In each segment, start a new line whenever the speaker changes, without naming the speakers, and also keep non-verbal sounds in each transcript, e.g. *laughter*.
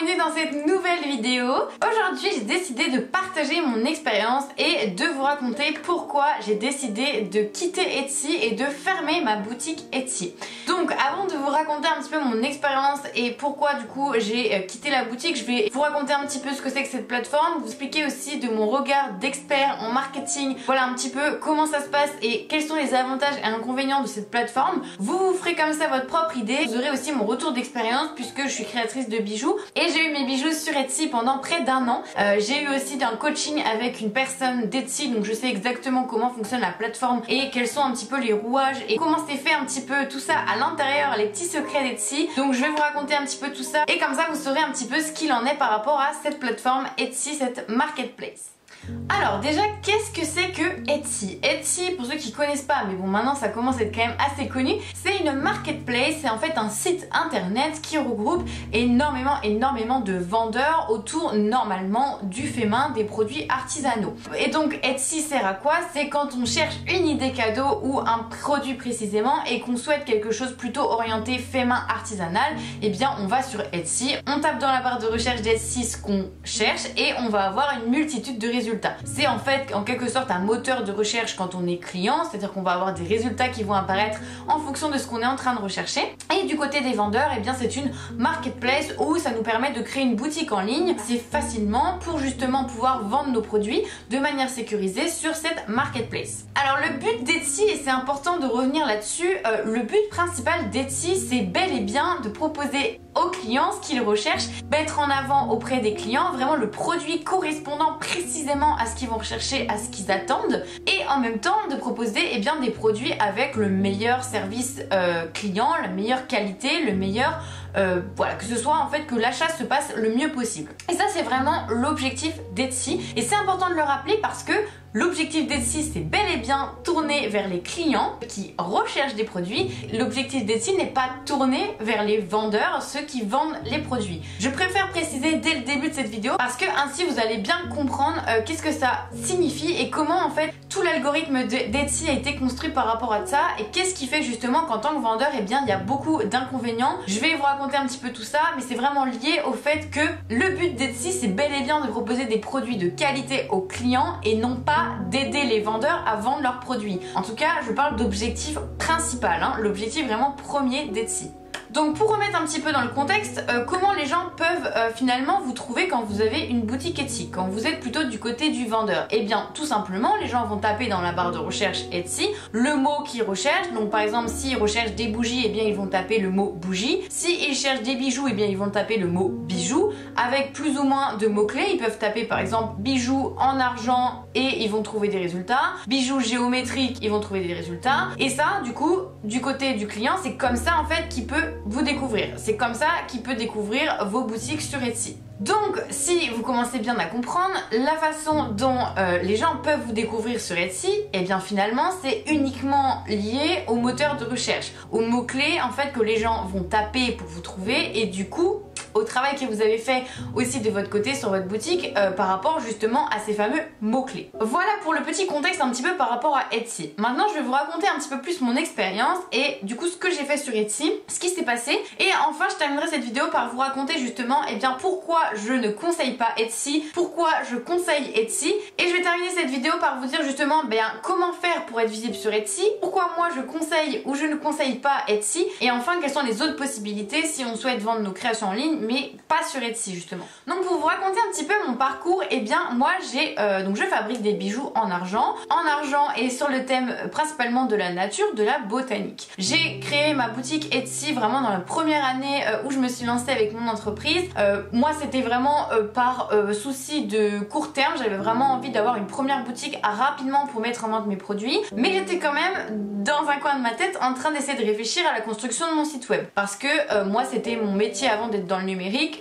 bienvenue dans cette nouvelle vidéo. Aujourd'hui j'ai décidé de partager mon expérience et de vous raconter pourquoi j'ai décidé de quitter Etsy et de fermer ma boutique Etsy. Donc avant de vous raconter un petit peu mon expérience et pourquoi du coup j'ai euh, quitté la boutique, je vais vous raconter un petit peu ce que c'est que cette plateforme, vous expliquer aussi de mon regard d'expert en marketing, voilà un petit peu comment ça se passe et quels sont les avantages et inconvénients de cette plateforme. Vous vous ferez comme ça votre propre idée, vous aurez aussi mon retour d'expérience puisque je suis créatrice de bijoux et j'ai eu mes bijoux sur Etsy pendant près d'un an. Euh, j'ai eu aussi un coaching avec une personne d'Etsy donc je sais exactement comment fonctionne la plateforme et quels sont un petit peu les rouages et comment c'est fait un petit peu tout ça à l'intérieur, les petits secrets d'Etsy. Donc je vais vous raconter un petit peu tout ça et comme ça vous saurez un petit peu ce qu'il en est par rapport à cette plateforme Etsy, cette marketplace. Alors déjà, qu'est-ce que c'est que Etsy? Etsy, pour ceux qui connaissent pas, mais bon maintenant ça commence à être quand même assez connu, c'est une marketplace, c'est en fait un site internet qui regroupe énormément, énormément de vendeurs autour normalement du fait main des produits artisanaux. Et donc Etsy sert à quoi? C'est quand on cherche une idée cadeau ou un produit précisément et qu'on souhaite quelque chose plutôt orienté fait main artisanal, eh bien on va sur Etsy, on tape dans la barre de recherche d'Etsy ce qu'on cherche et on va avoir une multitude de résultats c'est en fait en quelque sorte un moteur de recherche quand on est client, c'est-à-dire qu'on va avoir des résultats qui vont apparaître en fonction de ce qu'on est en train de rechercher. Et du côté des vendeurs, eh bien c'est une marketplace où ça nous permet de créer une boutique en ligne assez facilement pour justement pouvoir vendre nos produits de manière sécurisée sur cette marketplace. Alors le but d'Etsy, et c'est important de revenir là-dessus, euh, le but principal d'Etsy c'est bel et bien de proposer aux clients ce qu'ils recherchent, mettre en avant auprès des clients vraiment le produit correspondant précisément à ce qu'ils vont rechercher, à ce qu'ils attendent et en même temps de proposer eh bien, des produits avec le meilleur service euh, client, la meilleure qualité, le meilleur euh, voilà, que ce soit en fait que l'achat se passe le mieux possible. Et ça c'est vraiment l'objectif d'Etsy et c'est important de le rappeler parce que L'objectif d'Etsy, c'est bel et bien tourné vers les clients qui recherchent des produits. L'objectif d'Etsy n'est pas tourné vers les vendeurs, ceux qui vendent les produits. Je préfère préciser dès le début de cette vidéo parce que ainsi vous allez bien comprendre euh, qu'est-ce que ça signifie et comment en fait tout l'algorithme d'Etsy a été construit par rapport à ça et qu'est-ce qui fait justement qu'en tant que vendeur, eh bien il y a beaucoup d'inconvénients. Je vais vous raconter un petit peu tout ça, mais c'est vraiment lié au fait que le but d'Etsy, c'est bel et bien de proposer des produits de qualité aux clients et non pas d'aider les vendeurs à vendre leurs produits. En tout cas, je parle d'objectif principal, hein, l'objectif vraiment premier d'Etsy. Donc pour remettre un petit peu dans le contexte, euh, comment les gens peuvent euh, finalement vous trouver quand vous avez une boutique Etsy, quand vous êtes plutôt du côté du vendeur? Eh bien tout simplement, les gens vont taper dans la barre de recherche Etsy le mot qu'ils recherchent. Donc par exemple, s'ils recherchent des bougies, eh bien ils vont taper le mot bougie. S'ils cherchent des bijoux, eh bien ils vont taper le mot bijoux. Avec plus ou moins de mots-clés, ils peuvent taper par exemple bijoux en argent et ils vont trouver des résultats. Bijoux géométriques, ils vont trouver des résultats. Et ça, du coup, du côté du client, c'est comme ça en fait qu'il peut vous découvrir. C'est comme ça qu'il peut découvrir vos boutiques sur Etsy. Donc, si vous commencez bien à comprendre, la façon dont euh, les gens peuvent vous découvrir sur Etsy, et eh bien finalement, c'est uniquement lié au moteur de recherche, aux mots-clés en fait que les gens vont taper pour vous trouver et du coup, au travail que vous avez fait aussi de votre côté sur votre boutique euh, par rapport justement à ces fameux mots-clés. Voilà pour le petit contexte un petit peu par rapport à Etsy. Maintenant je vais vous raconter un petit peu plus mon expérience et du coup ce que j'ai fait sur Etsy, ce qui s'est passé et enfin je terminerai cette vidéo par vous raconter justement et eh bien pourquoi je ne conseille pas Etsy, pourquoi je conseille Etsy et je vais terminer cette vidéo par vous dire justement bien comment faire pour être visible sur Etsy, pourquoi moi je conseille ou je ne conseille pas Etsy et enfin quelles sont les autres possibilités si on souhaite vendre nos créations en ligne mais pas sur Etsy justement. Donc pour vous raconter un petit peu mon parcours, et eh bien moi j'ai euh, donc je fabrique des bijoux en argent, en argent et sur le thème euh, principalement de la nature, de la botanique. J'ai créé ma boutique Etsy vraiment dans la première année euh, où je me suis lancée avec mon entreprise. moi c'était vraiment par souci de court terme, j'avais vraiment envie d'avoir une première boutique rapidement pour mettre en vente mes produits, mais j'étais quand même dans un coin de ma tête en train d'essayer de réfléchir à la construction de mon site web parce que moi c'était mon métier avant d'être dans le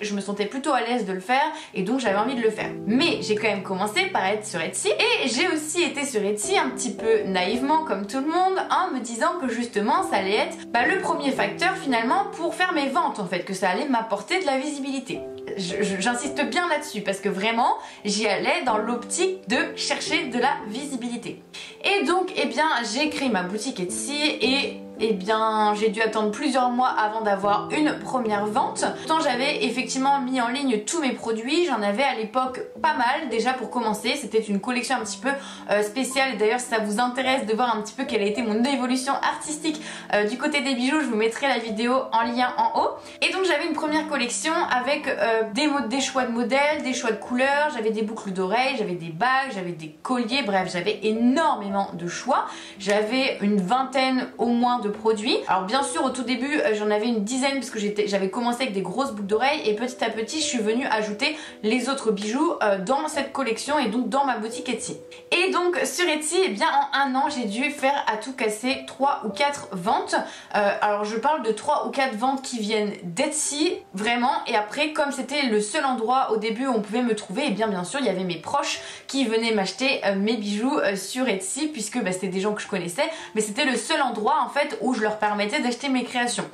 je me sentais plutôt à l'aise de le faire et donc j'avais envie de le faire. Mais j'ai quand même commencé par être sur Etsy et j'ai aussi été sur Etsy un petit peu naïvement comme tout le monde en me disant que justement ça allait être bah, le premier facteur finalement pour faire mes ventes en fait, que ça allait m'apporter de la visibilité. J'insiste bien là-dessus parce que vraiment j'y allais dans l'optique de chercher de la visibilité. Et donc eh bien j'ai créé ma boutique Etsy et eh bien j'ai dû attendre plusieurs mois avant d'avoir une première vente. Pourtant j'avais effectivement mis en ligne tous mes produits, j'en avais à l'époque pas mal déjà pour commencer, c'était une collection un petit peu euh, spéciale d'ailleurs si ça vous intéresse de voir un petit peu quelle a été mon évolution artistique euh, du côté des bijoux, je vous mettrai la vidéo en lien en haut. Et donc j'avais une première collection avec euh, des, des choix de modèles, des choix de couleurs, j'avais des boucles d'oreilles, j'avais des bagues, j'avais des colliers, bref j'avais énormément de choix. J'avais une vingtaine au moins de produits. Alors bien sûr au tout début euh, j'en avais une dizaine parce que j'avais commencé avec des grosses boucles d'oreilles et petit à petit je suis venue ajouter les autres bijoux euh, dans cette collection et donc dans ma boutique Etsy. Et donc sur Etsy, eh bien en un an j'ai dû faire à tout casser 3 ou 4 ventes. Euh, alors je parle de 3 ou 4 ventes qui viennent d'Etsy vraiment et après comme c'était le seul endroit au début où on pouvait me trouver, et eh bien bien sûr il y avait mes proches qui venaient m'acheter mes bijoux sur Etsy puisque bah, c'était des gens que je connaissais mais c'était le seul endroit en fait où je leur permettais d'acheter mes créations.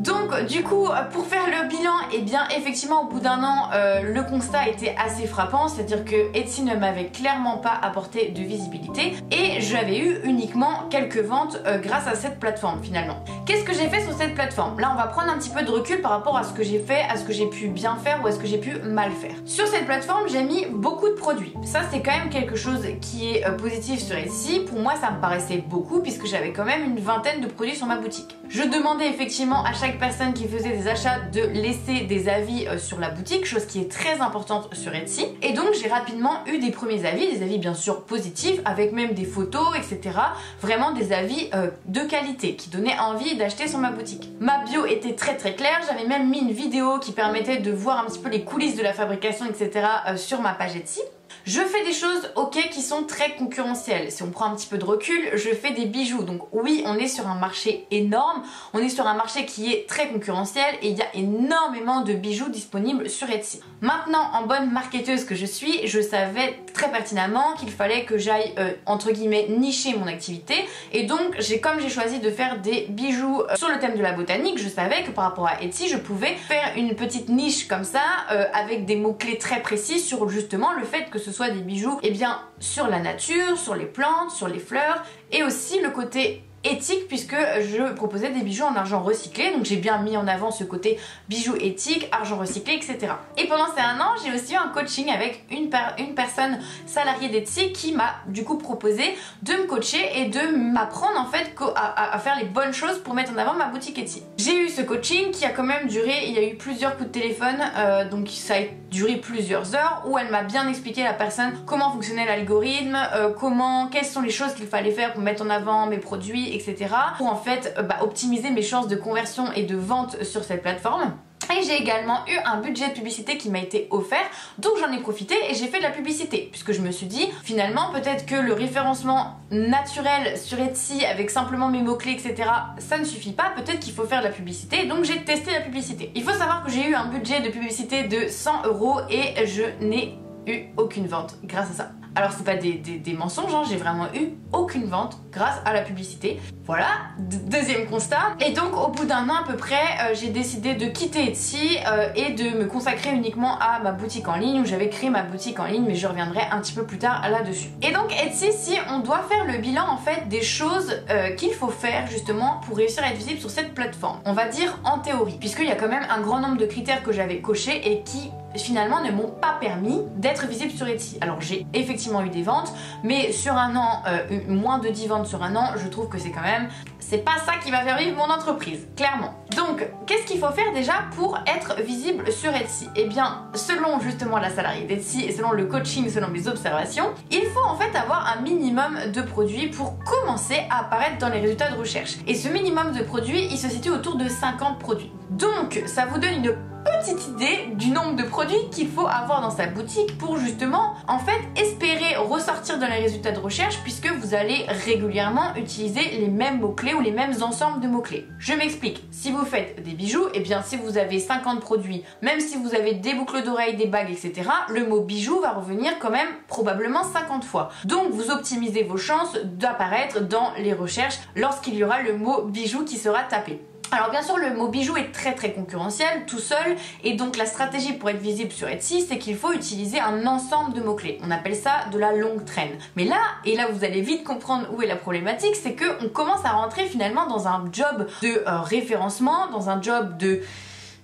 Donc du coup pour faire le bilan et eh bien effectivement au bout d'un an euh, le constat était assez frappant c'est à dire que Etsy ne m'avait clairement pas apporté de visibilité et j'avais eu uniquement quelques ventes euh, grâce à cette plateforme finalement. Qu'est-ce que j'ai fait sur cette plateforme? Là on va prendre un petit peu de recul par rapport à ce que j'ai fait, à ce que j'ai pu bien faire ou à ce que j'ai pu mal faire. Sur cette plateforme j'ai mis beaucoup de produits. Ça c'est quand même quelque chose qui est euh, positif sur Etsy. Pour moi ça me paraissait beaucoup puisque j'avais quand même une vingtaine de produits sur ma boutique. Je demandais effectivement à chaque personne qui faisait des achats de laisser des avis euh, sur la boutique, chose qui est très importante sur Etsy. Et donc j'ai rapidement eu des premiers avis, des avis bien sûr positifs, avec même des photos, etc. Vraiment des avis euh, de qualité qui donnaient envie d'acheter sur ma boutique. Ma bio était très très claire, j'avais même mis une vidéo qui permettait de voir un petit peu les coulisses de la fabrication, etc. Euh, sur ma page Etsy. Je fais des choses, ok, qui sont très concurrentielles. Si on prend un petit peu de recul, je fais des bijoux. Donc oui, on est sur un marché énorme, on est sur un marché qui est très concurrentiel et il y a énormément de bijoux disponibles sur Etsy. Maintenant, en bonne marketeuse que je suis, je savais très pertinemment qu'il fallait que j'aille, euh, entre guillemets, nicher mon activité. Et donc, j'ai comme j'ai choisi de faire des bijoux euh, sur le thème de la botanique, je savais que par rapport à Etsy, je pouvais faire une petite niche comme ça, euh, avec des mots-clés très précis sur justement le fait que ce soit des bijoux et eh bien, sur la nature, sur les plantes, sur les fleurs et aussi le côté éthique puisque je proposais des bijoux en argent recyclé donc j'ai bien mis en avant ce côté bijoux éthique, argent recyclé etc. Et pendant ces un an j'ai aussi eu un coaching avec une, personne salariée d'Etsy qui m'a du coup proposé de me coacher et de m'apprendre en fait à, faire les bonnes choses pour mettre en avant ma boutique Etsy. J'ai eu ce coaching qui a quand même duré, il y a eu plusieurs coups de téléphone euh, donc ça a duré plusieurs heures où elle m'a bien expliqué la personne comment fonctionnait l'algorithme, euh, comment, quelles sont les choses qu'il fallait faire pour mettre en avant mes produits etc. Pour en fait euh, bah, optimiser mes chances de conversion et de vente sur cette plateforme. Et j'ai également eu un budget de publicité qui m'a été offert, donc j'en ai profité et j'ai fait de la publicité, puisque je me suis dit, finalement, peut-être que le référencement naturel sur Etsy avec simplement mes mots-clés, etc., ça ne suffit pas, peut-être qu'il faut faire de la publicité, donc j'ai testé la publicité. Il faut savoir que j'ai eu un budget de publicité de 100 euros et je n'ai eu aucune vente grâce à ça. Alors c'est pas des, mensonges, hein, j'ai vraiment eu aucune vente grâce à la publicité. Voilà, deuxième constat. Et donc au bout d'un an à peu près, euh, j'ai décidé de quitter Etsy euh, et de me consacrer uniquement à ma boutique en ligne où j'avais créé ma boutique en ligne mais je reviendrai un petit peu plus tard là-dessus. Et donc Etsy, si on doit faire le bilan en fait des choses euh, qu'il faut faire justement pour réussir à être visible sur cette plateforme, on va dire en théorie, puisqu'il y a quand même un grand nombre de critères que j'avais cochés et qui finalement ne m'ont pas permis d'être visible sur Etsy. Alors j'ai effectivement eu des ventes, mais sur un an, euh, moins de 10 ventes sur un an, je trouve que c'est quand même, c'est pas ça qui va faire vivre mon entreprise, clairement. Donc, qu'est-ce qu'il faut faire déjà pour être visible sur Etsy? Eh bien, selon justement la salariée d'Etsy et selon le coaching, selon mes observations, il faut en fait avoir un minimum de produits pour commencer à apparaître dans les résultats de recherche. Et ce minimum de produits, il se situe autour de 50 produits. Donc, ça vous donne une petite idée du nombre de produits qu'il faut avoir dans sa boutique pour justement en fait espérer ressortir dans les résultats de recherche puisque vous allez régulièrement utiliser les mêmes mots-clés ou les mêmes ensembles de mots-clés. Je m'explique, si vous faites des bijoux, et eh bien si vous avez 50 produits, même si vous avez des boucles d'oreilles, des bagues, etc., le mot bijou va revenir quand même probablement 50 fois. Donc vous optimisez vos chances d'apparaître dans les recherches lorsqu'il y aura le mot bijou qui sera tapé. Alors bien sûr le mot bijou est très très concurrentiel tout seul et donc la stratégie pour être visible sur Etsy c'est qu'il faut utiliser un ensemble de mots-clés. On appelle ça de la longue traîne. Mais là, et là vous allez vite comprendre où est la problématique, c'est qu'on commence à rentrer finalement dans un job de euh, référencement, dans un job de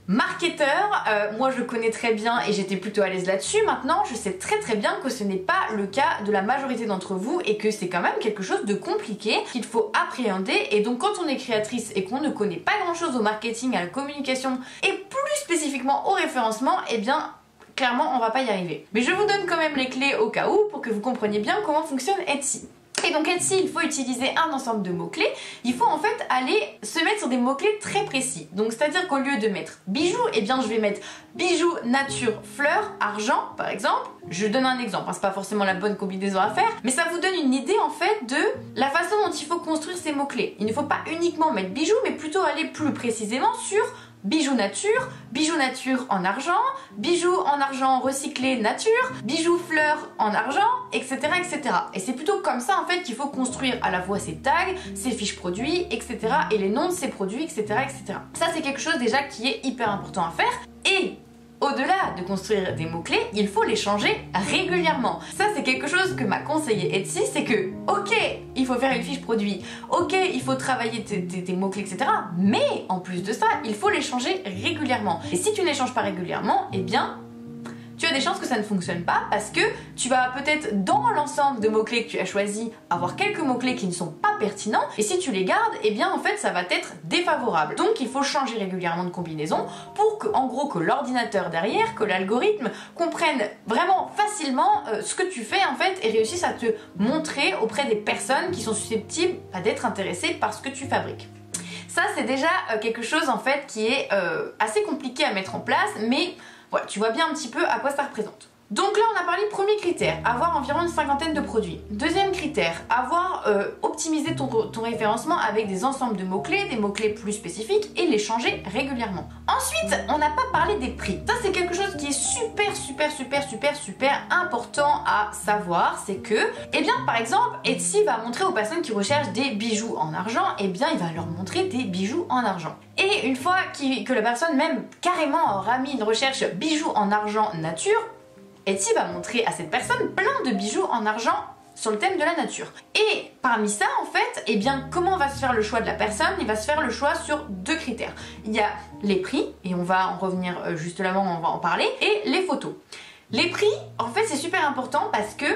Marketeur, euh, moi je connais très bien et j'étais plutôt à l'aise là-dessus. Maintenant, je sais très très bien que ce n'est pas le cas de la majorité d'entre vous et que c'est quand même quelque chose de compliqué qu'il faut appréhender. Et donc quand on est créatrice et qu'on ne connaît pas grand-chose au marketing, à la communication et plus spécifiquement au référencement, eh bien clairement on va pas y arriver. Mais je vous donne quand même les clés au cas où pour que vous compreniez bien comment fonctionne Etsy. Et donc il faut utiliser un ensemble de mots-clés. Il faut en fait aller se mettre sur des mots-clés très précis. Donc c'est-à-dire qu'au lieu de mettre bijoux, eh bien je vais mettre bijoux, nature, fleurs, argent par exemple. Je donne un exemple, hein, c'est pas forcément la bonne combinaison à faire, mais ça vous donne une idée en fait de la façon dont il faut construire ces mots-clés. Il ne faut pas uniquement mettre bijoux, mais plutôt aller plus précisément sur bijoux nature, bijoux nature en argent, bijoux en argent recyclé nature, bijoux fleurs en argent, etc. etc. Et c'est plutôt comme ça en fait qu'il faut construire à la fois ces tags, ces fiches produits, etc. et les noms de ces produits, etc. etc. Ça c'est quelque chose déjà qui est hyper important à faire. Et au-delà de construire des mots-clés, il faut les changer régulièrement. Ça, c'est quelque chose que m'a conseillé Etsy, c'est que, ok, il faut faire une fiche produit, ok, il faut travailler tes, mots-clés, etc. Mais, en plus de ça, il faut les changer régulièrement. Et si tu ne les changes pas régulièrement, eh bien, tu as des chances que ça ne fonctionne pas parce que tu vas peut-être dans l'ensemble de mots-clés que tu as choisi avoir quelques mots-clés qui ne sont pas pertinents et si tu les gardes, eh bien en fait ça va être défavorable. Donc il faut changer régulièrement de combinaison pour que en gros que l'ordinateur derrière, que l'algorithme comprenne vraiment facilement euh, ce que tu fais en fait et réussisse à te montrer auprès des personnes qui sont susceptibles d'être intéressées par ce que tu fabriques. Ça c'est déjà euh, quelque chose en fait qui est euh, assez compliqué à mettre en place mais tu vois bien un petit peu à quoi ça représente. Donc là, on a parlé premier critère, avoir environ une cinquantaine de produits. Deuxième critère, avoir euh, optimisé ton, référencement avec des ensembles de mots-clés, des mots-clés plus spécifiques et les changer régulièrement. Ensuite, on n'a pas parlé des prix. Ça, c'est quelque chose qui est super, super, super, super, super important à savoir. C'est que, eh bien, par exemple, Etsy va montrer aux personnes qui recherchent des bijoux en argent, eh bien, il va leur montrer des bijoux en argent. Et une fois que la personne même carrément aura mis une recherche bijoux en argent nature, Etsy va montrer à cette personne plein de bijoux en argent sur le thème de la nature. Et parmi ça, en fait, eh bien, comment va se faire le choix de la personne? Il va se faire le choix sur deux critères. Il y a les prix, et on va en revenir euh, justement, on va en parler, et les photos. Les prix, en fait, c'est super important parce que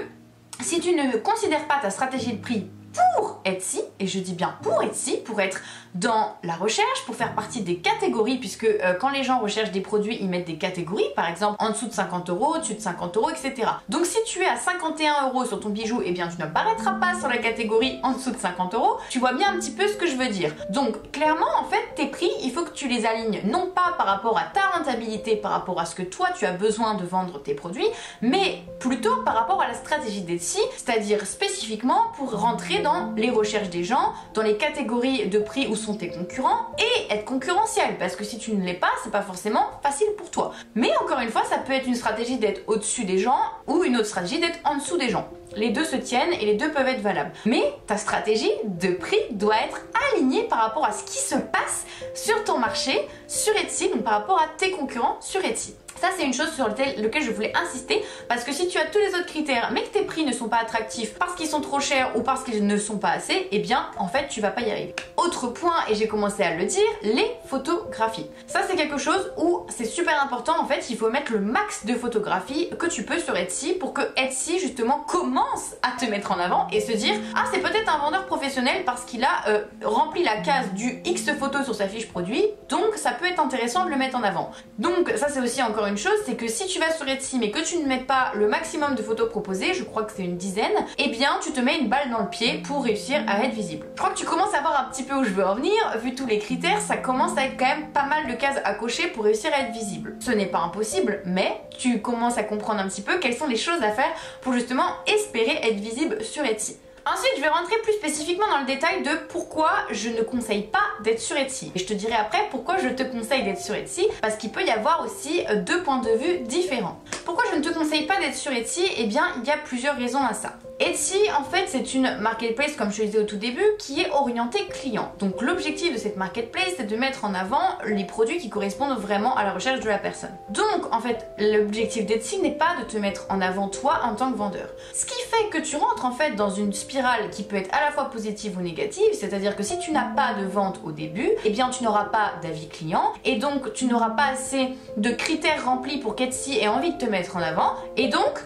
si tu ne considères pas ta stratégie de prix pour Etsy, et je dis bien pour Etsy, pour être dans la recherche, pour faire partie des catégories, puisque euh, quand les gens recherchent des produits, ils mettent des catégories, par exemple en dessous de 50 euros, au-dessus de 50 euros, etc. Donc si tu es à 51 euros sur ton bijou, eh bien tu n'apparaîtras pas sur la catégorie en dessous de 50 euros. Tu vois bien un petit peu ce que je veux dire. Donc clairement, en fait, tes prix, il faut que tu les alignes non pas par rapport à ta rentabilité, par rapport à ce que toi tu as besoin de vendre tes produits, mais plutôt par rapport à la stratégie d'Etsy, c'est-à-dire spécifiquement pour rentrer dans les recherches des gens, dans les catégories de prix où sont tes concurrents et être concurrentiel parce que si tu ne l'es pas, c'est pas forcément facile pour toi. Mais encore une fois, ça peut être une stratégie d'être au-dessus des gens ou une autre stratégie d'être en dessous des gens. Les deux se tiennent et les deux peuvent être valables. Mais ta stratégie de prix doit être alignée par rapport à ce qui se passe sur ton marché, sur Etsy, donc par rapport à tes concurrents sur Etsy. Ça, c'est une chose sur laquelle, je voulais insister parce que si tu as tous les autres critères mais que tes prix ne sont pas attractifs parce qu'ils sont trop chers ou parce qu'ils ne sont pas assez, eh bien, en fait, tu vas pas y arriver. Autre point, et j'ai commencé à le dire, les photographies. Ça, c'est quelque chose où c'est super important. En fait, il faut mettre le max de photographies que tu peux sur Etsy pour que Etsy, justement, commence à te mettre en avant et se dire Ah, c'est peut-être un vendeur professionnel parce qu'il a euh, rempli la case du X photos sur sa fiche produit, donc ça peut être intéressant de le mettre en avant. Donc, ça, c'est aussi encore une chose, c'est que si tu vas sur Etsy mais que tu ne mets pas le maximum de photos proposées, je crois que c'est une dizaine, eh bien tu te mets une balle dans le pied pour réussir à être visible. Je crois que tu commences à voir un petit peu où je veux en venir, vu tous les critères, ça commence à être quand même pas mal de cases à cocher pour réussir à être visible. Ce n'est pas impossible, mais tu commences à comprendre un petit peu quelles sont les choses à faire pour justement espérer être visible sur Etsy. Ensuite, je vais rentrer plus spécifiquement dans le détail de pourquoi je ne conseille pas d'être sur Etsy. Et je te dirai après pourquoi je te conseille d'être sur Etsy, parce qu'il peut y avoir aussi euh, deux points de vue différents. Pourquoi je ne te conseille pas d'être sur Etsy? Eh bien, il y a plusieurs raisons à ça. Etsy, en fait, c'est une marketplace, comme je te disais au tout début, qui est orientée client. Donc l'objectif de cette marketplace, c'est de mettre en avant les produits qui correspondent vraiment à la recherche de la personne. Donc, en fait, l'objectif d'Etsy n'est pas de te mettre en avant toi en tant que vendeur. Ce qui fait que tu rentres en fait dans une spirale qui peut être à la fois positive ou négative, c'est-à-dire que si tu n'as pas de vente au début, eh bien tu n'auras pas d'avis client et donc tu n'auras pas assez de critères remplis pour qu'Etsy ait envie de te mettre en avant et donc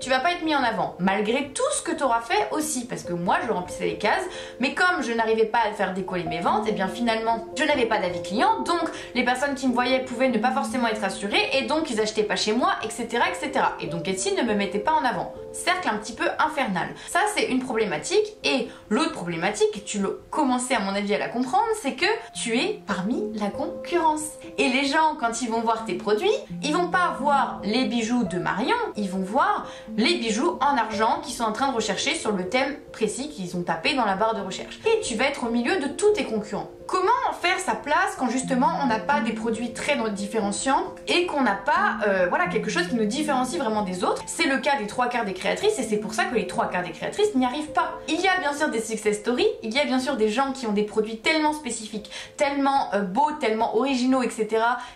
tu vas pas être mis en avant, malgré tout ce que tu auras fait aussi, parce que moi je remplissais les cases, mais comme je n'arrivais pas à faire décoller mes ventes, et eh bien finalement je n'avais pas d'avis client, donc les personnes qui me voyaient pouvaient ne pas forcément être assurées, et donc ils achetaient pas chez moi, etc. etc. Et donc Etsy ne me mettait pas en avant. Cercle un petit peu infernal. Ça c'est une problématique, et l'autre problématique, tu l'as commencé à mon avis à la comprendre, c'est que tu es parmi la concurrence. Et les gens, quand ils vont voir tes produits, ils vont pas voir les bijoux de Marion, ils vont voir les bijoux en argent qui sont en train de rechercher sur le thème précis qu'ils ont tapé dans la barre de recherche. Et tu vas être au milieu de tous tes concurrents. Comment faire sa place quand justement on n'a pas des produits très différenciants et qu'on n'a pas euh, voilà, quelque chose qui nous différencie vraiment des autres? C'est le cas des trois quarts des créatrices et c'est pour ça que les trois quarts des créatrices n'y arrivent pas. Il y a bien sûr des success stories, il y a bien sûr des gens qui ont des produits tellement spécifiques, tellement euh, beaux, tellement originaux, etc.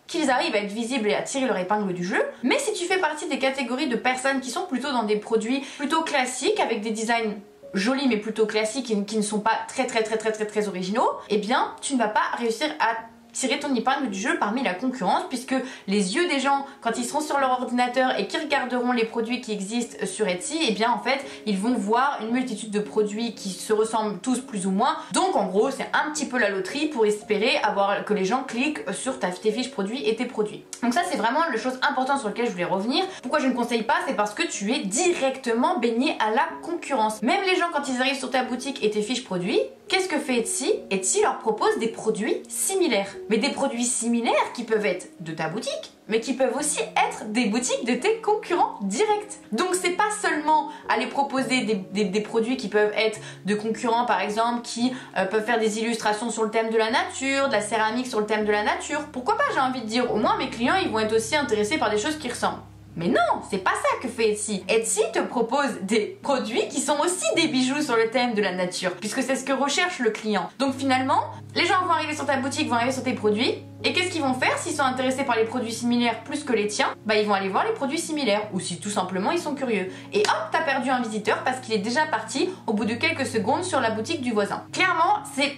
qu'ils arrivent à être visibles et à tirer leur épingle du jeu. Mais si tu fais partie des catégories de personnes qui sont plutôt dans des produits plutôt classiques avec des designs jolis mais plutôt classiques et qui ne sont pas très très très très très très originaux, eh bien tu ne vas pas réussir à tirer ton épingle du jeu parmi la concurrence puisque les yeux des gens quand ils seront sur leur ordinateur et qui regarderont les produits qui existent sur Etsy et eh bien en fait ils vont voir une multitude de produits qui se ressemblent tous plus ou moins. Donc en gros c'est un petit peu la loterie pour espérer avoir que les gens cliquent sur ta, tes fiches produits et tes produits. Donc ça c'est vraiment la chose importante sur laquelle je voulais revenir. Pourquoi je ne conseille pas c'est parce que tu es directement baigné à la concurrence. Même les gens quand ils arrivent sur ta boutique et tes fiches produits Qu'est-ce que fait Etsy? Etsy leur propose des produits similaires. Mais des produits similaires qui peuvent être de ta boutique, mais qui peuvent aussi être des boutiques de tes concurrents directs. Donc c'est pas seulement aller proposer des, produits qui peuvent être de concurrents par exemple qui euh, peuvent faire des illustrations sur le thème de la nature, de la céramique sur le thème de la nature. Pourquoi pas j'ai envie de dire au moins mes clients ils vont être aussi intéressés par des choses qui ressemblent. Mais non, c'est pas ça que fait Etsy. Etsy te propose des produits qui sont aussi des bijoux sur le thème de la nature, puisque c'est ce que recherche le client. Donc finalement, les gens vont arriver sur ta boutique, vont arriver sur tes produits, et qu'est-ce qu'ils vont faire s'ils sont intéressés par les produits similaires plus que les tiens? Bah ils vont aller voir les produits similaires, ou si tout simplement ils sont curieux. Et hop, t'as perdu un visiteur parce qu'il est déjà parti au bout de quelques secondes sur la boutique du voisin. Clairement, c'est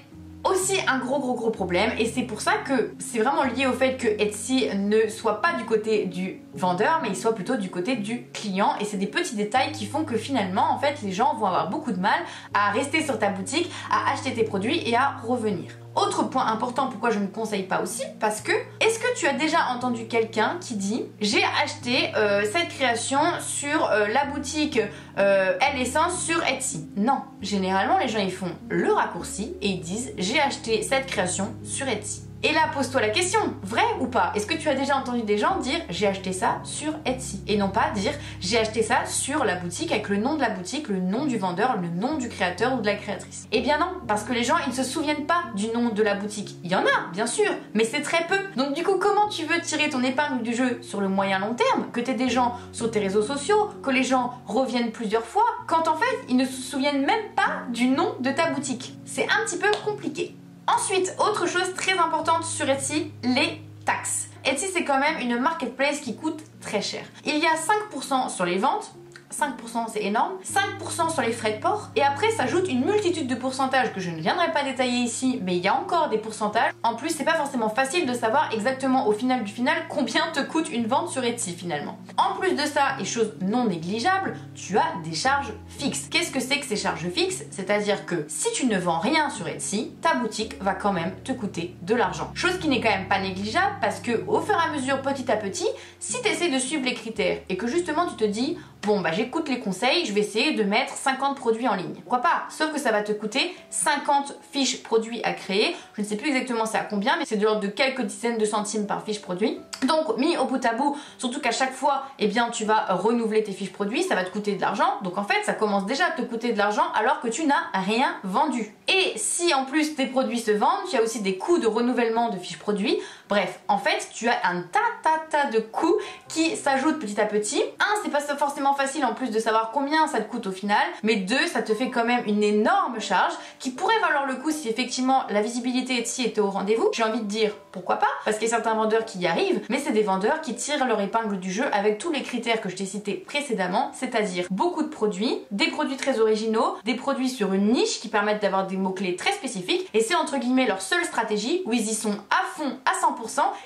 aussi un gros gros gros problème et c'est pour ça que c'est vraiment lié au fait que Etsy ne soit pas du côté du vendeur mais il soit plutôt du côté du client et c'est des petits détails qui font que finalement en fait les gens vont avoir beaucoup de mal à rester sur ta boutique, à acheter tes produits et à revenir. Autre point important pourquoi je ne conseille pas aussi, parce que est-ce que tu as déjà entendu quelqu'un qui dit j'ai acheté euh, cette création sur euh, la boutique euh, Essence sur Etsy? Non, généralement les gens ils font le raccourci et ils disent j'ai acheté cette création sur Etsy. Et là, pose-toi la question, vrai ou pas? Est-ce que tu as déjà entendu des gens dire j'ai acheté ça sur Etsy? Et non pas dire j'ai acheté ça sur la boutique avec le nom de la boutique, le nom du vendeur, le nom du créateur ou de la créatrice? Eh bien non, parce que les gens ils ne se souviennent pas du nom de la boutique. Il y en a, bien sûr, mais c'est très peu. Donc du coup, comment tu veux tirer ton épingle du jeu sur le moyen long terme? Que tu des gens sur tes réseaux sociaux, que les gens reviennent plusieurs fois, quand en fait ils ne se souviennent même pas du nom de ta boutique C'est un petit peu compliqué. Ensuite, autre chose très importante sur Etsy, les taxes. Etsy c'est quand même une marketplace qui coûte très cher. Il y a 5% sur les ventes, 5% c'est énorme, 5% sur les frais de port, et après s'ajoute une multitude de pourcentages que je ne viendrai pas détailler ici, mais il y a encore des pourcentages. En plus, c'est pas forcément facile de savoir exactement au final du final combien te coûte une vente sur Etsy finalement. En plus de ça, et chose non négligeable, tu as des charges fixes. Qu'est-ce que c'est que ces charges fixes? C'est-à-dire que si tu ne vends rien sur Etsy, ta boutique va quand même te coûter de l'argent. Chose qui n'est quand même pas négligeable parce que au fur et à mesure, petit à petit, si tu essaies de suivre les critères et que justement tu te dis bon bah j'écoute les conseils, je vais essayer de mettre 50 produits en ligne. Pourquoi pas? Sauf que ça va te coûter 50 fiches produits à créer. Je ne sais plus exactement c'est à combien, mais c'est de l'ordre de quelques dizaines de centimes par fiche produit. Donc mis au bout à bout, surtout qu'à chaque fois, eh bien tu vas renouveler tes fiches produits, ça va te coûter de l'argent. Donc en fait, ça commence déjà à te coûter de l'argent alors que tu n'as rien vendu. Et si en plus tes produits se vendent, tu as aussi des coûts de renouvellement de fiches produits Bref, en fait, tu as un tas, tas, tas de coûts qui s'ajoutent petit à petit. Un, c'est pas forcément facile en plus de savoir combien ça te coûte au final, mais deux, ça te fait quand même une énorme charge qui pourrait valoir le coup si effectivement la visibilité Etsy était au rendez-vous. J'ai envie de dire pourquoi pas, parce qu'il y a certains vendeurs qui y arrivent, mais c'est des vendeurs qui tirent leur épingle du jeu avec tous les critères que je t'ai cités précédemment, c'est-à-dire beaucoup de produits, des produits très originaux, des produits sur une niche qui permettent d'avoir des mots-clés très spécifiques, et c'est entre guillemets leur seule stratégie où ils y sont à fond à 100%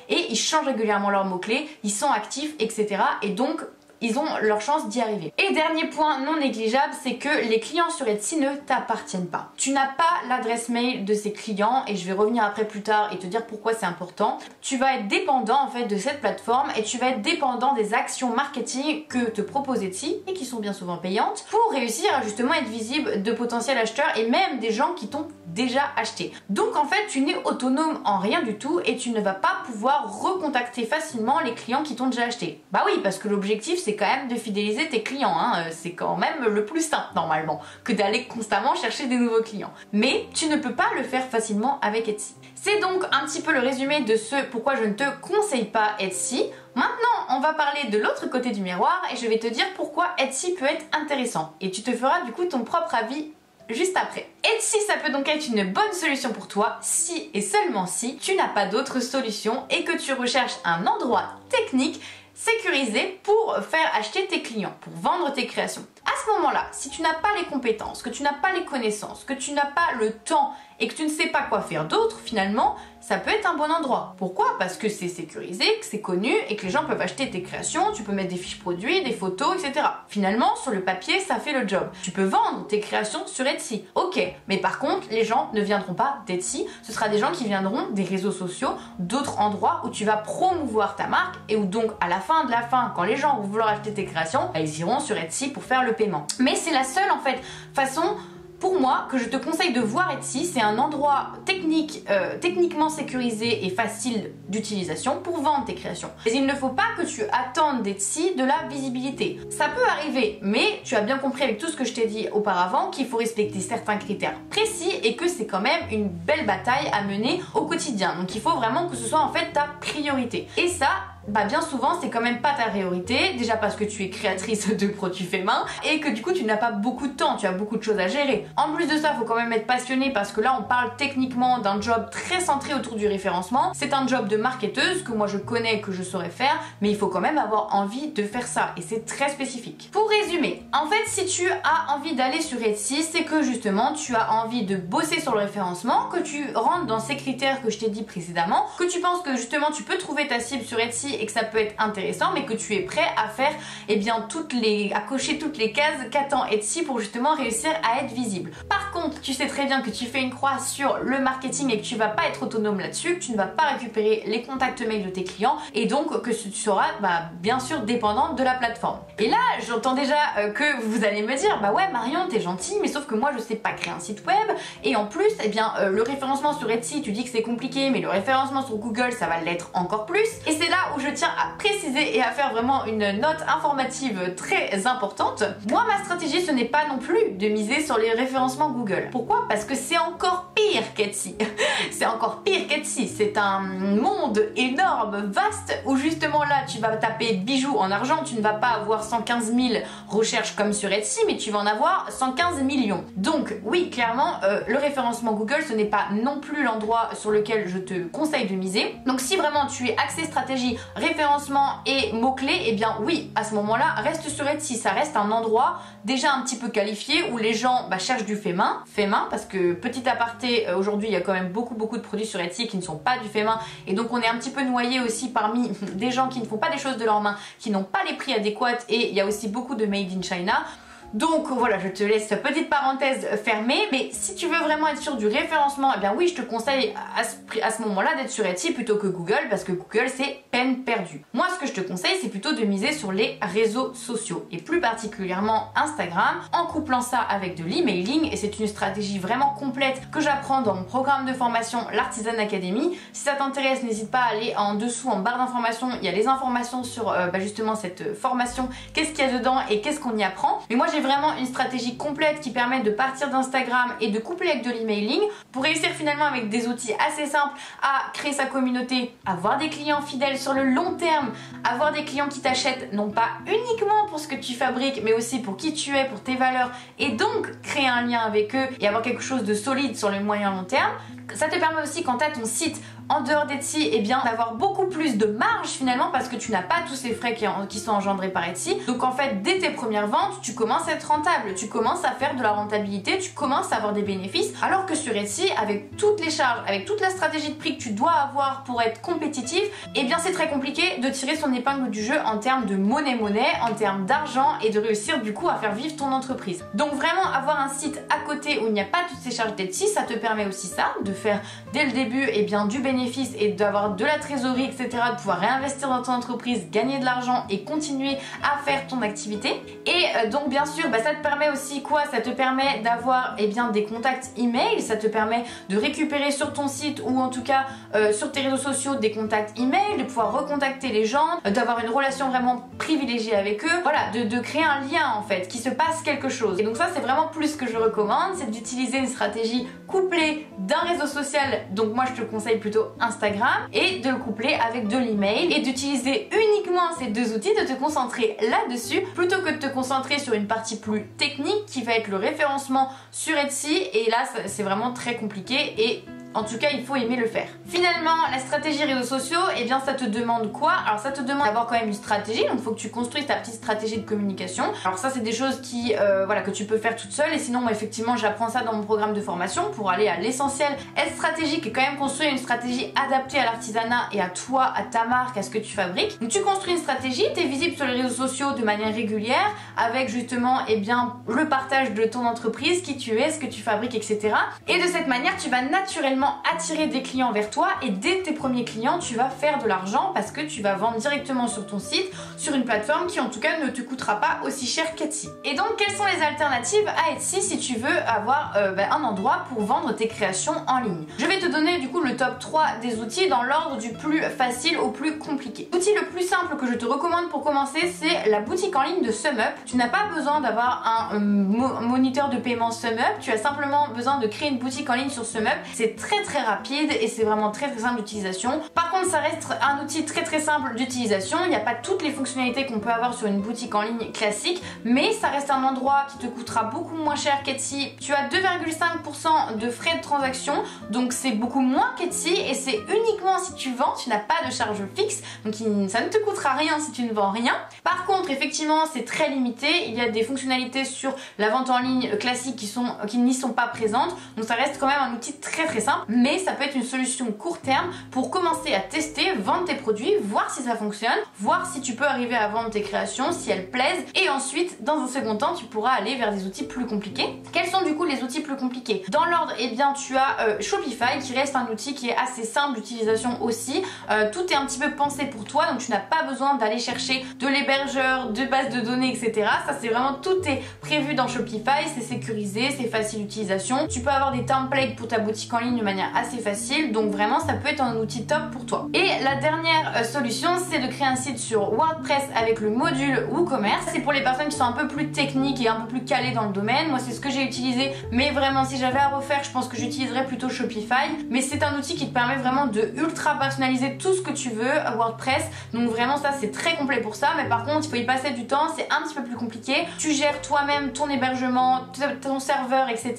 et ils changent régulièrement leurs mots-clés, ils sont actifs, etc. Et donc ils ont leur chance d'y arriver. Et dernier point non négligeable, c'est que les clients sur Etsy ne t'appartiennent pas. Tu n'as pas l'adresse mail de ces clients et je vais revenir après plus tard et te dire pourquoi c'est important. Tu vas être dépendant en fait de cette plateforme et tu vas être dépendant des actions marketing que te propose Etsy et qui sont bien souvent payantes pour réussir à justement être visible de potentiels acheteurs et même des gens qui t'ont déjà acheté. Donc en fait, tu n'es autonome en rien du tout et tu ne vas pas pouvoir recontacter facilement les clients qui t'ont déjà acheté. Bah oui, parce que l'objectif c'est quand même de fidéliser tes clients. Hein. Euh, c'est quand même le plus simple normalement que d'aller constamment chercher des nouveaux clients. Mais tu ne peux pas le faire facilement avec Etsy. C'est donc un petit peu le résumé de ce pourquoi je ne te conseille pas Etsy. Maintenant, on va parler de l'autre côté du miroir et je vais te dire pourquoi Etsy peut être intéressant. Et tu te feras du coup ton propre avis juste après. Etsy, ça peut donc être une bonne solution pour toi si et seulement si tu n'as pas d'autre solution et que tu recherches un endroit technique sécurisé pour faire acheter tes clients, pour vendre tes créations. À ce moment-là, si tu n'as pas les compétences, que tu n'as pas les connaissances, que tu n'as pas le temps et que tu ne sais pas quoi faire d'autre, finalement, ça peut être un bon endroit. Pourquoi? Parce que c'est sécurisé, que c'est connu et que les gens peuvent acheter tes créations, tu peux mettre des fiches produits, des photos, etc. Finalement, sur le papier, ça fait le job. Tu peux vendre tes créations sur Etsy. Ok, mais par contre, les gens ne viendront pas d'Etsy, ce sera des gens qui viendront des réseaux sociaux, d'autres endroits où tu vas promouvoir ta marque et où donc à la fin de la fin, quand les gens vont vouloir acheter tes créations, bah, ils iront sur Etsy pour faire le Mais c'est la seule en fait façon pour moi, que je te conseille de voir Etsy, c'est un endroit technique, euh, techniquement sécurisé et facile d'utilisation pour vendre tes créations. Mais il ne faut pas que tu attendes d'Etsy de la visibilité. Ça peut arriver, mais tu as bien compris avec tout ce que je t'ai dit auparavant qu'il faut respecter certains critères précis et que c'est quand même une belle bataille à mener au quotidien. Donc il faut vraiment que ce soit en fait ta priorité. Et ça, bah bien souvent c'est quand même pas ta priorité, déjà parce que tu es créatrice de produits faits main et que du coup tu n'as pas beaucoup de temps, tu as beaucoup de choses à gérer. En plus de ça, faut quand même être passionné parce que là on parle techniquement d'un job très centré autour du référencement. C'est un job de marketeuse que moi je connais, que je saurais faire, mais il faut quand même avoir envie de faire ça et c'est très spécifique. Pour résumer, en fait si tu as envie d'aller sur Etsy, c'est que justement tu as envie de bosser sur le référencement, que tu rentres dans ces critères que je t'ai dit précédemment, que tu penses que justement tu peux trouver ta cible sur Etsy et que ça peut être intéressant, mais que tu es prêt à faire, et eh bien, toutes les, à cocher toutes les cases qu'attend Etsy pour justement réussir à être visible. Par contre, tu sais très bien que tu fais une croix sur le marketing et que tu vas pas être autonome là-dessus, que tu ne vas pas récupérer les contacts mails de tes clients et donc que tu seras bah, bien sûr dépendante de la plateforme. Et là, j'entends déjà euh, que vous allez me dire, bah ouais Marion, t'es gentille, mais sauf que moi je sais pas créer un site web et en plus, eh bien, euh, le référencement sur Etsy, tu dis que c'est compliqué, mais le référencement sur Google, ça va l'être encore plus. Et c'est là où je tiens à préciser et à faire vraiment une note informative très importante. Moi, ma stratégie, ce n'est pas non plus de miser sur les référencements Google. Pourquoi? Parce que c'est encore pire qu'Etsy. *laughs* c'est encore pire qu'Etsy. C'est un monde énorme, vaste, où justement là, tu vas taper bijoux en argent, tu ne vas pas avoir 115 000 recherches comme sur Etsy, mais tu vas en avoir 115 millions. Donc, oui, clairement, euh, le référencement Google, ce n'est pas non plus l'endroit sur lequel je te conseille de miser. Donc, si vraiment tu es axé stratégie référencement et mots-clés, eh bien oui, à ce moment-là, reste sur Etsy. Ça reste un endroit déjà un petit peu qualifié où les gens bah, cherchent du fait main, fait main, parce que petit aparté, euh, aujourd'hui, il y a quand même beaucoup beaucoup de produits sur Etsy qui ne sont pas du fait main, et donc on est un petit peu noyé aussi parmi *laughs* des gens qui ne font pas des choses de leurs mains, qui n'ont pas les prix adéquats, et il y a aussi beaucoup de made in China. Donc voilà, je te laisse petite parenthèse fermée, mais si tu veux vraiment être sûr du référencement, eh bien oui, je te conseille à ce, moment-là d'être sur Etsy plutôt que Google, parce que Google c'est peine perdue. Moi, ce que je te conseille, c'est plutôt de miser sur les réseaux sociaux, et plus particulièrement Instagram, en couplant ça avec de l'emailing, et c'est une stratégie vraiment complète que j'apprends dans mon programme de formation, l'Artisan Academy. Si ça t'intéresse, n'hésite pas à aller en dessous, en barre d'informations, il y a les informations sur euh, bah, justement cette formation, qu'est-ce qu'il y a dedans et qu'est-ce qu'on y apprend. Mais moi, j'ai vraiment une stratégie complète qui permet de partir d'Instagram et de coupler avec de l'emailing pour réussir finalement avec des outils assez simples à créer sa communauté, avoir des clients fidèles sur le long terme, avoir des clients qui t'achètent non pas uniquement pour ce que tu fabriques mais aussi pour qui tu es, pour tes valeurs et donc créer un lien avec eux et avoir quelque chose de solide sur le moyen long terme. Ça te permet aussi quand tu as ton site en dehors d'Etsy, et eh bien d'avoir beaucoup plus de marge finalement parce que tu n'as pas tous ces frais qui, sont engendrés par Etsy. Donc en fait, dès tes premières ventes, tu commences à être rentable, tu commences à faire de la rentabilité, tu commences à avoir des bénéfices. Alors que sur Etsy, avec toutes les charges, avec toute la stratégie de prix que tu dois avoir pour être compétitif, eh bien c'est très compliqué de tirer son épingle du jeu en termes de monnaie-monnaie, en termes d'argent et de réussir du coup à faire vivre ton entreprise. Donc vraiment avoir un site à côté où il n'y a pas toutes ces charges d'Etsy, ça te permet aussi ça, de faire dès le début eh bien, du bénéfice et d'avoir de la trésorerie, etc., de pouvoir réinvestir dans ton entreprise, gagner de l'argent et continuer à faire ton activité. Et euh, donc bien sûr, bah, ça te permet aussi quoi? Ça te permet d'avoir eh bien des contacts email, ça te permet de récupérer sur ton site ou en tout cas euh, sur tes réseaux sociaux des contacts email, de pouvoir recontacter les gens, euh, d'avoir une relation vraiment privilégiée avec eux, voilà, de, de créer un lien en fait, qui se passe quelque chose. Et donc ça c'est vraiment plus que je recommande, c'est d'utiliser une stratégie couplée d'un réseau social, donc moi je te conseille plutôt Instagram et de le coupler avec de l'email et d'utiliser uniquement ces deux outils, de te concentrer là-dessus plutôt que de te concentrer sur une partie plus technique qui va être le référencement sur Etsy. Et là c'est vraiment très compliqué et en tout cas, il faut aimer le faire. Finalement, la stratégie réseaux sociaux, eh bien ça te demande quoi? Alors ça te demande d'avoir quand même une stratégie, donc il faut que tu construises ta petite stratégie de communication. Alors ça c'est des choses qui, euh, voilà, que tu peux faire toute seule et sinon moi effectivement j'apprends ça dans mon programme de formation pour aller à l'essentiel. Être stratégique et quand même construire une stratégie adaptée à l'artisanat et à toi, à ta marque, à ce que tu fabriques. Donc tu construis une stratégie, tu es visible sur les réseaux sociaux de manière régulière avec justement eh bien, le partage de ton entreprise, qui tu es, ce que tu fabriques, etc. Et de cette manière tu vas naturellement attirer des clients vers toi et dès tes premiers clients, tu vas faire de l'argent parce que tu vas vendre directement sur ton site, sur une plateforme qui en tout cas ne te coûtera pas aussi cher qu'Etsy. Et donc, quelles sont les alternatives à Etsy si tu veux avoir euh, ben, un endroit pour vendre tes créations en ligne? Je vais te donner du coup le top 3 des outils dans l'ordre du plus facile au plus compliqué. L'outil le plus simple que je te recommande pour commencer, c'est la boutique en ligne de SumUp. Tu n'as pas besoin d'avoir un, moniteur de paiement SumUp, tu as simplement besoin de créer une boutique en ligne sur SumUp. C'est très très très rapide et c'est vraiment très très simple d'utilisation. Par contre ça reste un outil très très simple d'utilisation, il n'y a pas toutes les fonctionnalités qu'on peut avoir sur une boutique en ligne classique, mais ça reste un endroit qui te coûtera beaucoup moins cher qu'Etsy. Tu as 2,5% de frais de transaction, donc c'est beaucoup moins qu'Etsy et c'est uniquement si tu vends, tu n'as pas de charge fixe, donc ça ne te coûtera rien si tu ne vends rien. Par contre effectivement c'est très limité, il y a des fonctionnalités sur la vente en ligne classique qui, sont, qui n'y sont pas présentes, donc ça reste quand même un outil très très simple mais ça peut être une solution court terme pour commencer à tester, vendre tes produits, voir si ça fonctionne, voir si tu peux arriver à vendre tes créations, si elles plaisent, et ensuite, dans un second temps, tu pourras aller vers des outils plus compliqués. Quels sont du coup les outils plus compliqués? Dans l'ordre, eh bien, tu as euh, Shopify qui reste un outil qui est assez simple d'utilisation aussi. Euh, tout est un petit peu pensé pour toi, donc tu n'as pas besoin d'aller chercher de l'hébergeur, de base de données, etc. Ça, c'est vraiment tout est prévu dans Shopify, c'est sécurisé, c'est facile d'utilisation. Tu peux avoir des templates pour ta boutique en ligne assez facile donc vraiment ça peut être un outil top pour toi. Et la dernière euh, solution c'est de créer un site sur WordPress avec le module WooCommerce. C'est pour les personnes qui sont un peu plus techniques et un peu plus calées dans le domaine. Moi c'est ce que j'ai utilisé mais vraiment si j'avais à refaire je pense que j'utiliserais plutôt Shopify. Mais c'est un outil qui te permet vraiment de ultra personnaliser tout ce que tu veux à WordPress. Donc vraiment ça c'est très complet pour ça mais par contre il faut y passer du temps, c'est un petit peu plus compliqué. Tu gères toi-même ton hébergement, ton serveur etc.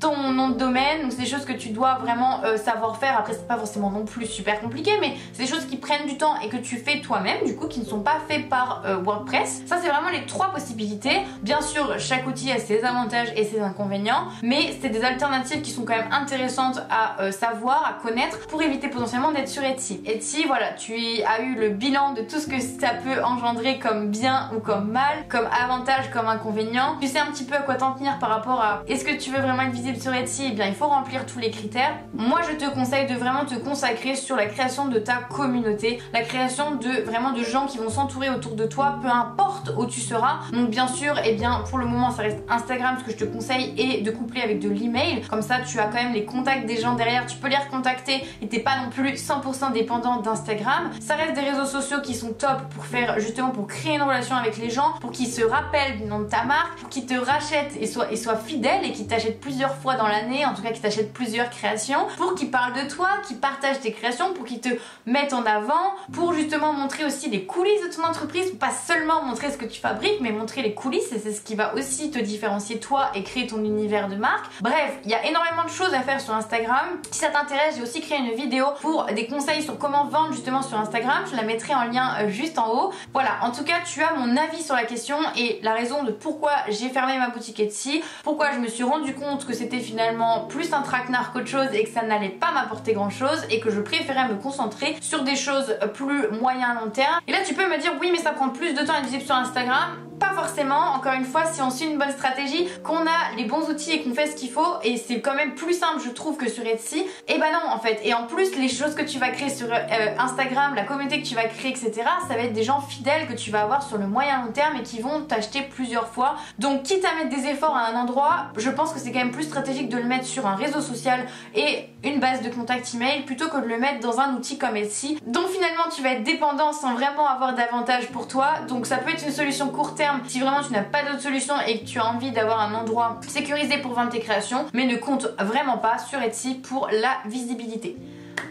Ton nom de domaine donc c'est des choses que tu dois vraiment euh, savoir faire. Après, c'est pas forcément non plus super compliqué, mais c'est des choses qui prennent du temps et que tu fais toi-même, du coup, qui ne sont pas faits par euh, WordPress. Ça, c'est vraiment les trois possibilités. Bien sûr, chaque outil a ses avantages et ses inconvénients, mais c'est des alternatives qui sont quand même intéressantes à euh, savoir, à connaître pour éviter potentiellement d'être sur Etsy. Etsy, voilà, tu as eu le bilan de tout ce que ça peut engendrer comme bien ou comme mal, comme avantage, comme inconvénient. Tu sais un petit peu à quoi t'en tenir par rapport à est-ce que tu veux vraiment être visible sur Etsy? Eh bien, il faut remplir tous les critères moi je te conseille de vraiment te consacrer sur la création de ta communauté, la création de vraiment de gens qui vont s'entourer autour de toi, peu importe où tu seras. Donc bien sûr, et eh bien pour le moment ça reste Instagram, ce que je te conseille et de coupler avec de l'email. Comme ça tu as quand même les contacts des gens derrière, tu peux les recontacter et t'es pas non plus 100% dépendant d'Instagram. Ça reste des réseaux sociaux qui sont top pour faire justement pour créer une relation avec les gens, pour qu'ils se rappellent du nom de ta marque, pour qu'ils te rachètent et soient, et soient fidèles et qu'ils t'achètent plusieurs fois dans l'année, en tout cas qu'ils t'achètent plusieurs créations, pour qu'ils parlent de toi, qu'ils partagent tes créations, pour qu'ils te mettent en avant, pour justement montrer aussi les coulisses de ton entreprise, pas seulement montrer ce que tu fabriques, mais montrer les coulisses et c'est ce qui va aussi te différencier toi et créer ton univers de marque. Bref, il y a énormément de choses à faire sur Instagram. Si ça t'intéresse, j'ai aussi créé une vidéo pour des conseils sur comment vendre justement sur Instagram. Je la mettrai en lien euh, juste en haut. Voilà, en tout cas, tu as mon avis sur la question et la raison de pourquoi j'ai fermé ma boutique Etsy, pourquoi je me suis rendu compte que c'était finalement plus un traquenard qu'autre chose et que ça n'allait pas m'apporter grand chose et que je préférais me concentrer sur des choses plus moyen long terme. Et là, tu peux me dire, oui, mais ça prend plus de temps à visible sur Instagram. Pas forcément, encore une fois, si on suit une bonne stratégie, qu'on a les bons outils et qu'on fait ce qu'il faut, et c'est quand même plus simple, je trouve, que sur Etsy, et eh ben non, en fait. Et en plus, les choses que tu vas créer sur euh, Instagram, la communauté que tu vas créer, etc., ça va être des gens fidèles que tu vas avoir sur le moyen long terme et qui vont t'acheter plusieurs fois. Donc, quitte à mettre des efforts à un endroit, je pense que c'est quand même plus stratégique de le mettre sur un réseau social et une base de contact email plutôt que de le mettre dans un outil comme Etsy. Donc, finalement, tu vas être dépendant sans vraiment avoir d'avantage pour toi. Donc, ça peut être une solution court terme si vraiment tu n'as pas d'autre solution et que tu as envie d'avoir un endroit sécurisé pour vendre tes créations, mais ne compte vraiment pas sur Etsy pour la visibilité.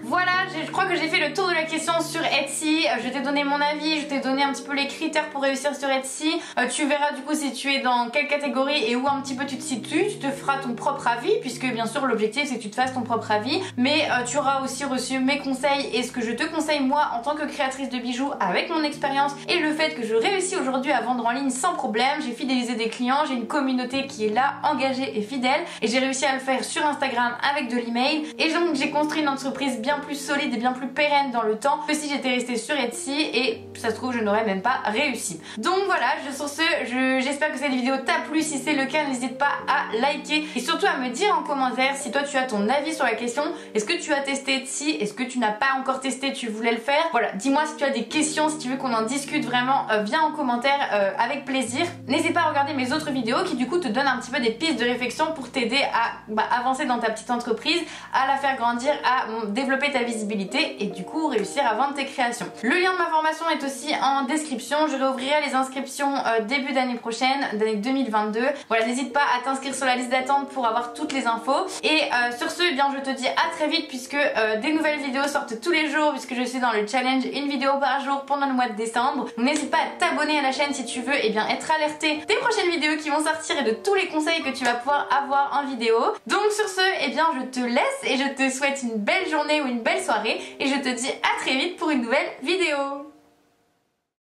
Voilà, je crois que j'ai fait le tour de la question sur Etsy. Euh, je t'ai donné mon avis, je t'ai donné un petit peu les critères pour réussir sur Etsy. Euh, tu verras du coup si tu es dans quelle catégorie et où un petit peu tu te situes. Tu te feras ton propre avis puisque bien sûr l'objectif c'est que tu te fasses ton propre avis. Mais euh, tu auras aussi reçu mes conseils et ce que je te conseille moi en tant que créatrice de bijoux avec mon expérience et le fait que je réussis aujourd'hui à vendre en ligne sans problème. J'ai fidélisé des clients, j'ai une communauté qui est là, engagée et fidèle et j'ai réussi à le faire sur Instagram avec de l'email. Et donc j'ai construit une entreprise bien plus solide et bien plus pérenne dans le temps que si j'étais restée sur Etsy et ça se trouve je n'aurais même pas réussi. Donc voilà, je, sur ce, j'espère que cette vidéo t'a plu. Si c'est le cas, n'hésite pas à liker et surtout à me dire en commentaire si toi tu as ton avis sur la question. Est-ce que tu as testé Etsy? Est-ce que tu n'as pas encore testé, tu voulais le faire? Voilà, dis-moi si tu as des questions, si tu veux qu'on en discute vraiment, euh, viens en commentaire euh, avec plaisir. N'hésite pas à regarder mes autres vidéos qui du coup te donnent un petit peu des pistes de réflexion pour t'aider à bah, avancer dans ta petite entreprise, à la faire grandir, à développer ta visibilité et du coup réussir à vendre tes créations. Le lien de ma formation est aussi en description. Je réouvrirai les inscriptions euh, début d'année prochaine, d'année 2022. Voilà, n'hésite pas à t'inscrire sur la liste d'attente pour avoir toutes les infos. Et euh, sur ce, eh bien, je te dis à très vite puisque euh, des nouvelles vidéos sortent tous les jours puisque je suis dans le challenge une vidéo par jour pendant le mois de décembre. N'hésite pas à t'abonner à la chaîne si tu veux et eh bien être alerté des prochaines vidéos qui vont sortir et de tous les conseils que tu vas pouvoir avoir en vidéo. Donc sur ce, eh bien je te laisse et je te souhaite une belle ou une belle soirée et je te dis à très vite pour une nouvelle vidéo